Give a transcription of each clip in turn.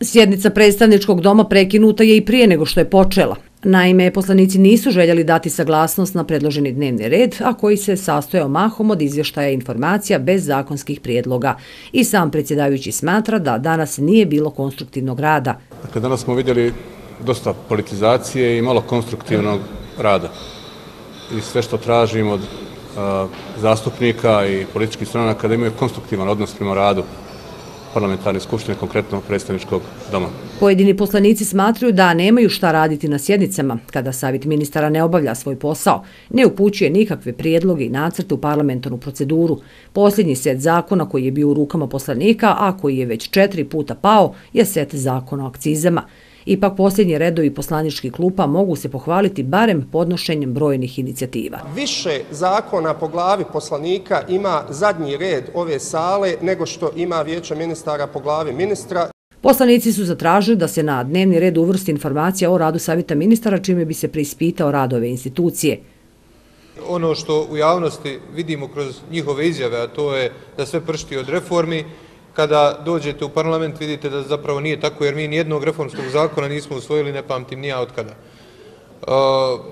Sjednica predstavničkog doma prekinuta je i prije nego što je počela. Naime, poslanici nisu željeli dati saglasnost na predloženi dnevni red, a koji se sastojao mahom od izvještaja informacija bez zakonskih prijedloga. I sam predsjedavajući smatra da danas nije bilo konstruktivnog rada. Dakle, danas smo vidjeli dosta politizacije i malo konstruktivnog rada. I sve što tražimo od zastupnika i političkih strana kada imaju konstruktivan odnos prema radu parlamentarne skupštine, konkretno predstavničkog doma. Pojedini poslanici smatruju da nemaju šta raditi na sjednicama kada savjet ministara ne obavlja svoj posao, ne upućuje nikakve prijedloge i nacrte u parlamentarnu proceduru. Posljednji set zakona koji je bio u rukama poslanika, a koji je već četiri puta pao, je set zakona o akcizama. Ipak posljednji redovi poslaničkih klupa mogu se pohvaliti barem podnošenjem brojnih inicijativa. Više zakona po glavi poslanika ima zadnji red ove sale nego što ima vijeća ministara po glavi ministra. Poslanici su zatražili da se na dnevni red uvrsti informacija o radu savjeta ministara čime bi se preispitao rad ove institucije. Ono što u javnosti vidimo kroz njihove izjave, a to je da sve pršti od reformi, kada dođete u parlament vidite da zapravo nije tako, jer mi nijednog reformskog zakona nismo usvojili, ne pamtim nija od kada. Uh,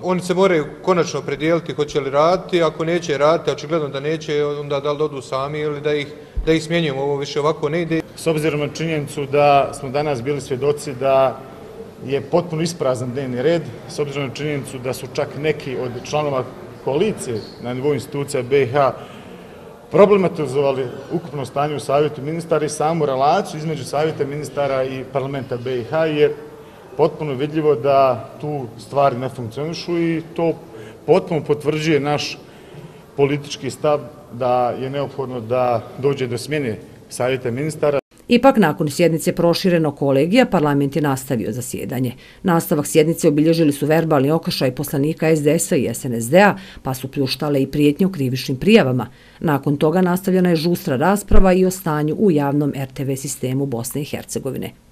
oni se moraju konačno predijeliti hoće li raditi, ako neće raditi, očigledno da neće, onda da li dodu sami ili da ih, da ih smjenjujemo, ovo više ovako ne ide. S obzirom na činjenicu da smo danas bili svjedoci da je potpuno isprazan dnevni red, s obzirom na činjenicu da su čak neki od članova koalicije na nivou institucija BiH problematizovali ukupno stanje u savjetu ministara i samu relaciju između savjeta ministara i parlamenta BiH, jer potpuno vidljivo da tu stvari ne funkcionišu i to potpuno potvrđuje naš politički stav da je neophodno da dođe do smjene savjeta ministara. Ipak, nakon sjednice prošireno kolegija, parlament je nastavio zasjedanje. Nastavak sjednice obilježili su verbalni okršaj poslanika SDS-a i SNSD-a, pa su pljuštale i prijetnje o krivišnim prijavama. Nakon toga nastavljena je žustra rasprava i o stanju u javnom RTV sistemu Bosne i Hercegovine.